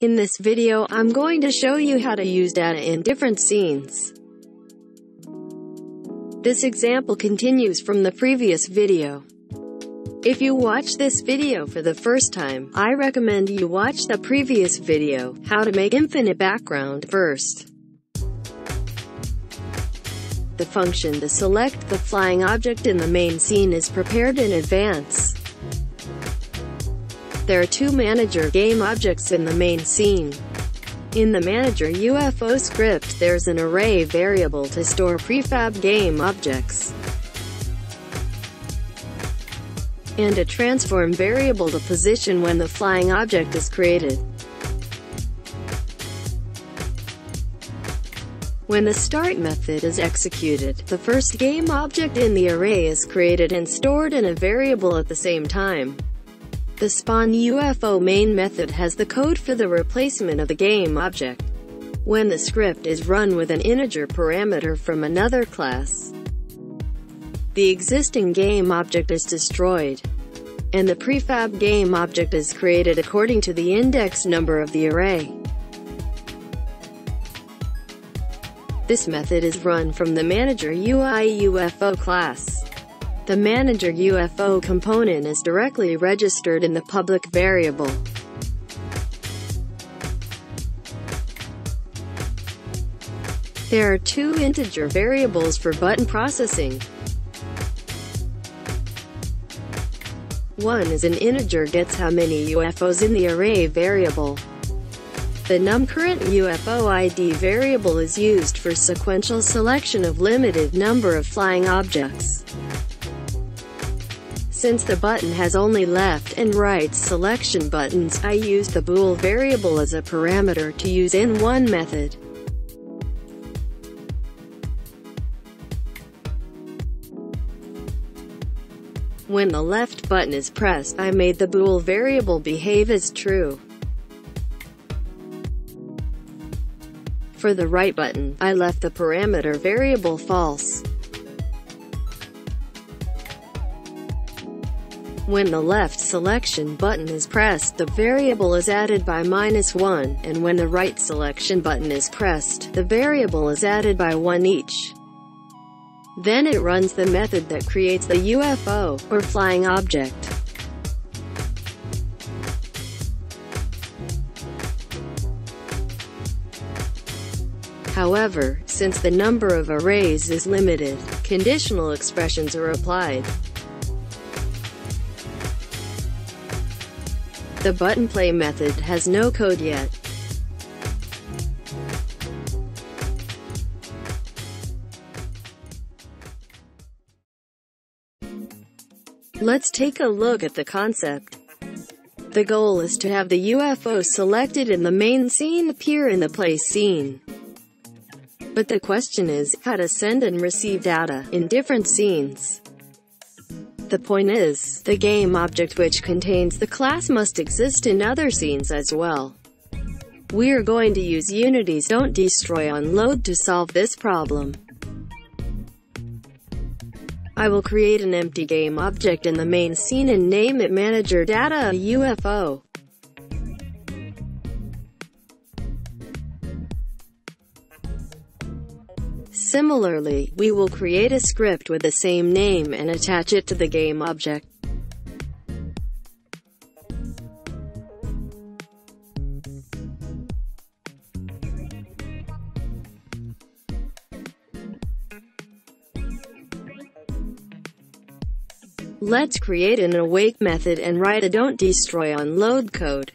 In this video, I'm going to show you how to use data in different scenes. This example continues from the previous video. If you watch this video for the first time, I recommend you watch the previous video, how to make infinite background first. The function to select the flying object in the main scene is prepared in advance. There are two manager game objects in the main scene. In the manager UFO script there's an array variable to store prefab game objects. And a transform variable to position when the flying object is created. When the start method is executed, the first game object in the array is created and stored in a variable at the same time. The spawn UFO main method has the code for the replacement of the game object. When the script is run with an integer parameter from another class, the existing game object is destroyed, and the prefab game object is created according to the index number of the array. This method is run from the manager UI UFO class. The manager UFO component is directly registered in the public variable. There are two integer variables for button processing. One is an integer gets how many UFOs in the array variable. The num current UFO ID variable is used for sequential selection of limited number of flying objects. Since the button has only left and right selection buttons, I use the bool variable as a parameter to use in one method. When the left button is pressed, I made the bool variable behave as true. For the right button, I left the parameter variable false. When the left selection button is pressed, the variable is added by minus 1, and when the right selection button is pressed, the variable is added by 1 each. Then it runs the method that creates the UFO, or flying object. However, since the number of arrays is limited, conditional expressions are applied. The button play method has no code yet. Let's take a look at the concept. The goal is to have the UFO selected in the main scene appear in the play scene. But the question is, how to send and receive data in different scenes. The point is, the game object which contains the class must exist in other scenes as well. We're going to use Unity's don't destroy on load to solve this problem. I will create an empty game object in the main scene and name it manager data UFO. Similarly, we will create a script with the same name and attach it to the game object. Let's create an awake method and write a don't destroy on load code.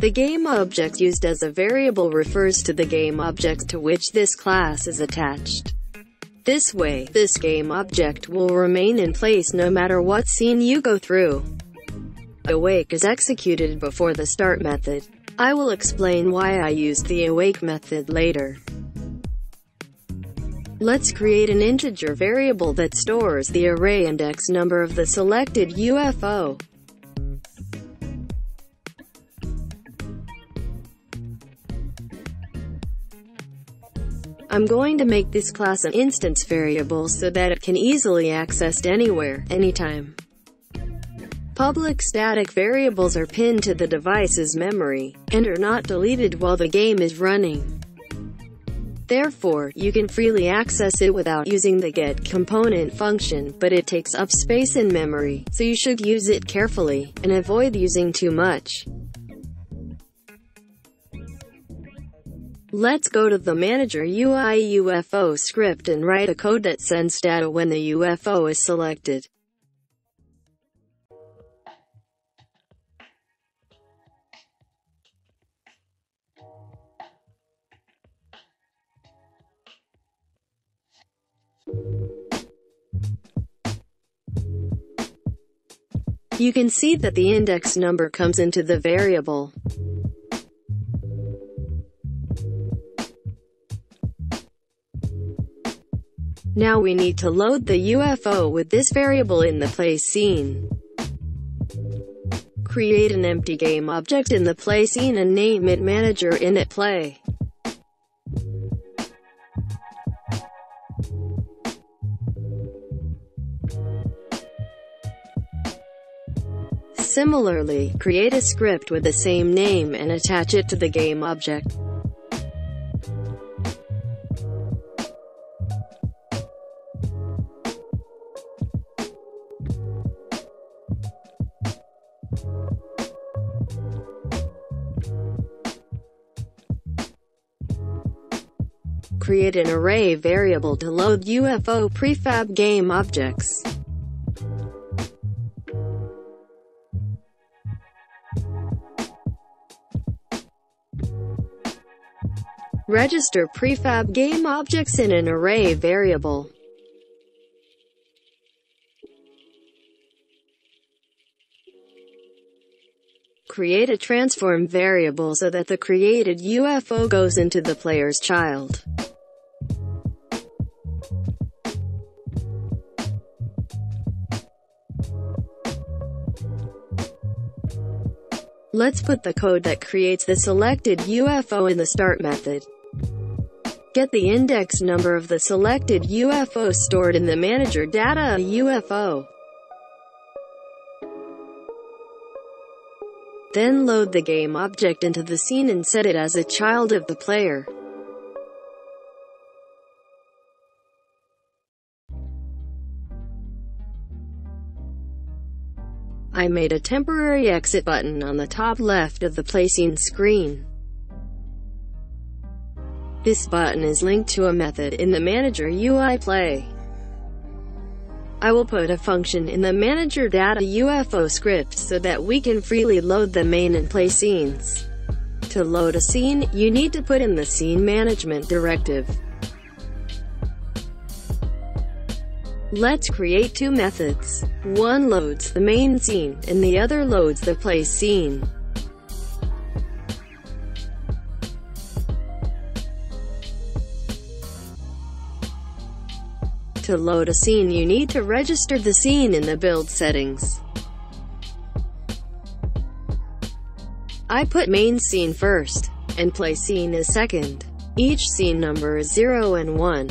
The game object used as a variable refers to the game object to which this class is attached. This way, this game object will remain in place no matter what scene you go through. Awake is executed before the start method. I will explain why I used the awake method later. Let's create an integer variable that stores the array index number of the selected UFO. I'm going to make this class an instance variable so that it can easily accessed anywhere, anytime. Public static variables are pinned to the device's memory, and are not deleted while the game is running. Therefore, you can freely access it without using the get component function, but it takes up space in memory, so you should use it carefully, and avoid using too much. Let's go to the Manager UI UFO script and write a code that sends data when the UFO is selected. You can see that the index number comes into the variable. Now we need to load the UFO with this variable in the play scene. Create an empty game object in the play scene and name it manager init play. Similarly, create a script with the same name and attach it to the game object. Create an array variable to load UFO prefab game objects. Register prefab game objects in an array variable. Create a transform variable so that the created UFO goes into the player's child. Let's put the code that creates the selected UFO in the start method. Get the index number of the selected UFO stored in the manager data UFO. Then load the game object into the scene and set it as a child of the player. I made a temporary exit button on the top left of the placing screen. This button is linked to a method in the Manager UI Play. I will put a function in the Manager Data UFO script so that we can freely load the main and play scenes. To load a scene, you need to put in the Scene Management directive. Let's create two methods. One loads the main scene, and the other loads the play scene. To load a scene you need to register the scene in the build settings. I put main scene first, and play scene is second. Each scene number is 0 and 1.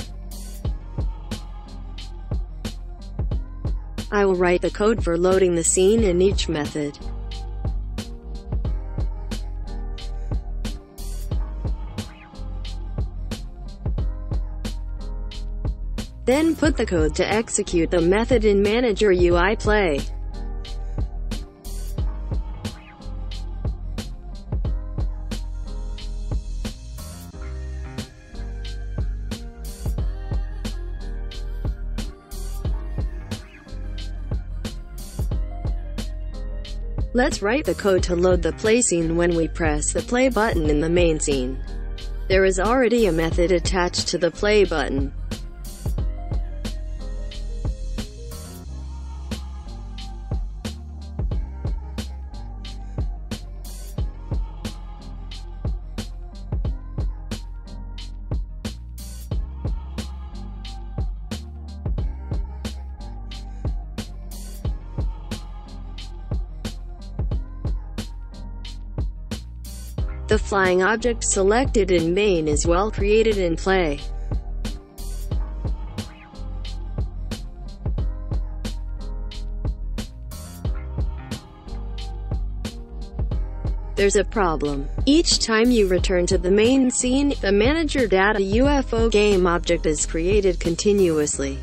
I will write the code for loading the scene in each method. Then put the code to execute the method in Manager UI Play. Let's write the code to load the play scene when we press the play button in the main scene. There is already a method attached to the play button. The flying object selected in main is well created in play. there's a problem. Each time you return to the main scene, the manager data UFO game object is created continuously.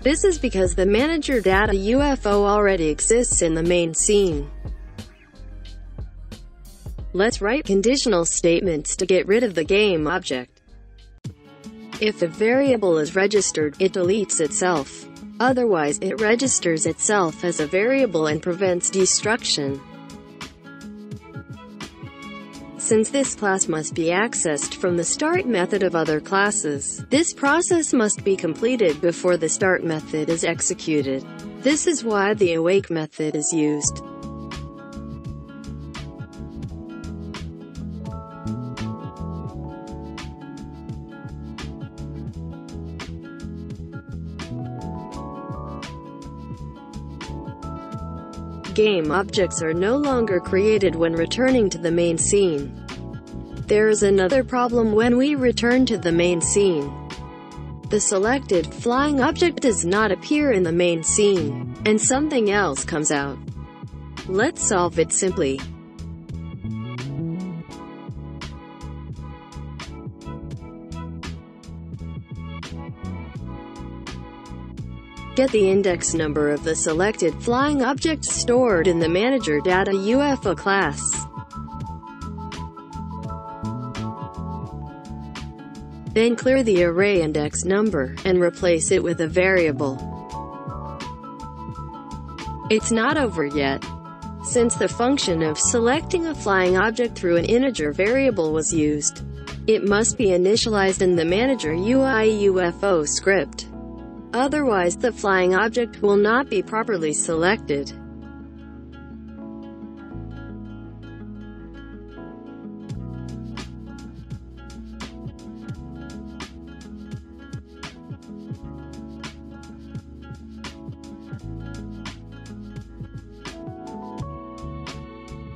This is because the manager data UFO already exists in the main scene. Let's write conditional statements to get rid of the game object. If a variable is registered, it deletes itself. Otherwise, it registers itself as a variable and prevents destruction. Since this class must be accessed from the start method of other classes, this process must be completed before the start method is executed. This is why the awake method is used. Game objects are no longer created when returning to the main scene. There is another problem when we return to the main scene. The selected flying object does not appear in the main scene, and something else comes out. Let's solve it simply. Get the index number of the selected flying object stored in the manager data UFO class. Then clear the array index number, and replace it with a variable. It's not over yet. Since the function of selecting a flying object through an integer variable was used, it must be initialized in the manager UI UFO script. Otherwise the flying object will not be properly selected.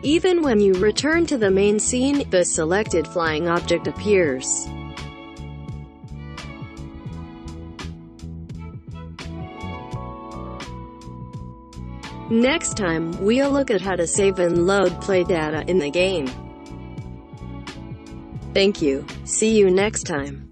Even when you return to the main scene, the selected flying object appears. Next time, we'll look at how to save and load play data in the game. Thank you. See you next time.